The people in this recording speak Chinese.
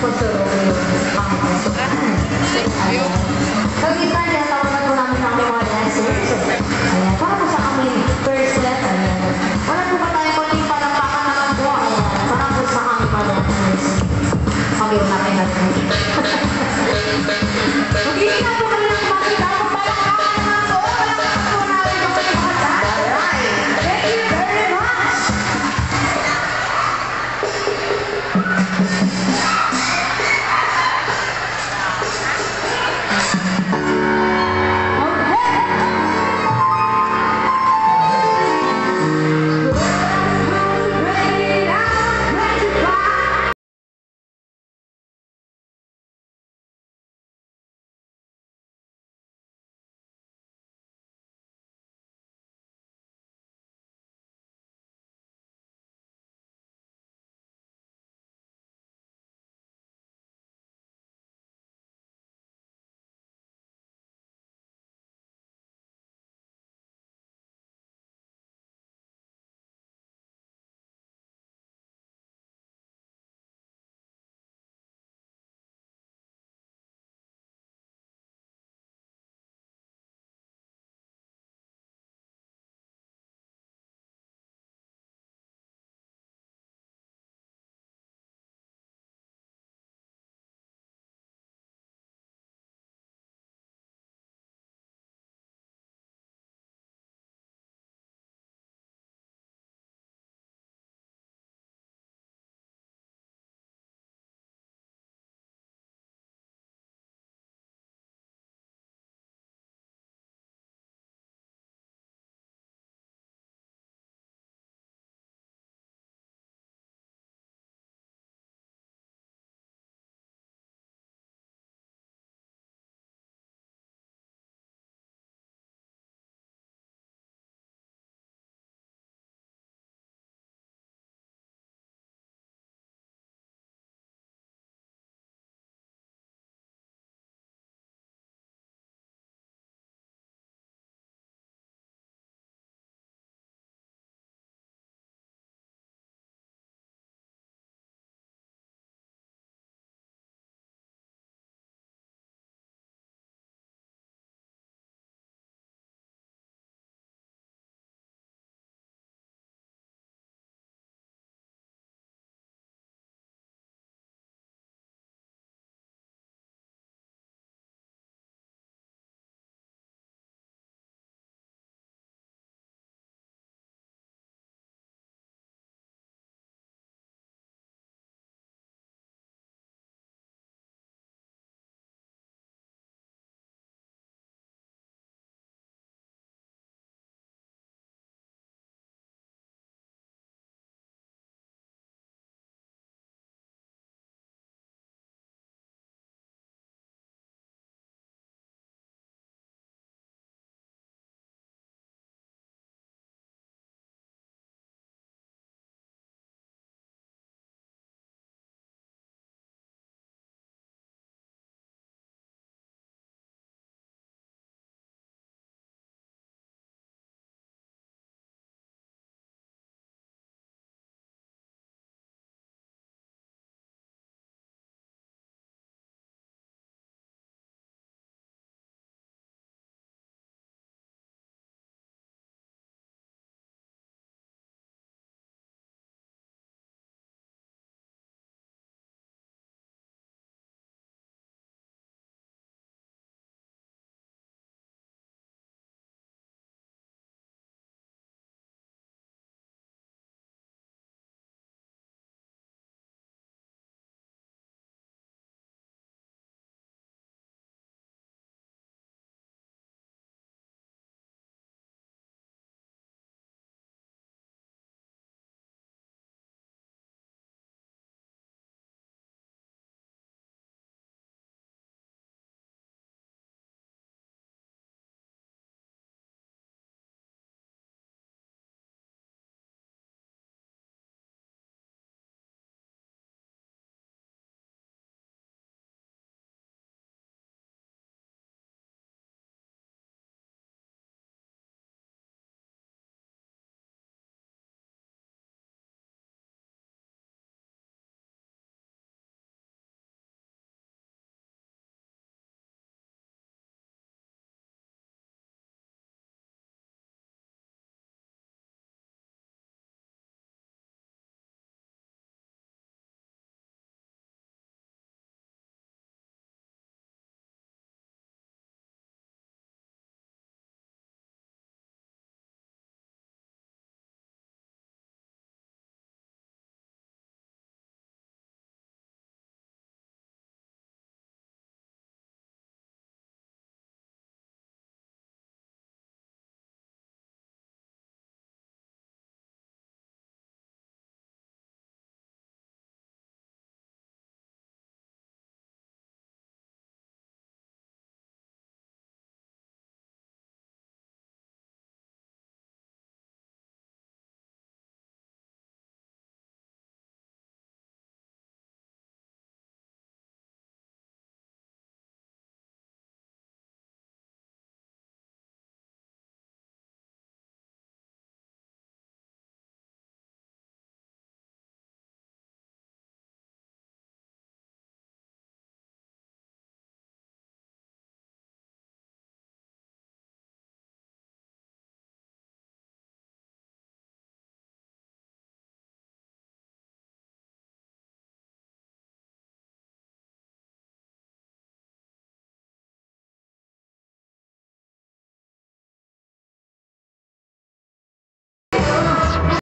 或者我们有好好的说，哎，加油！恭！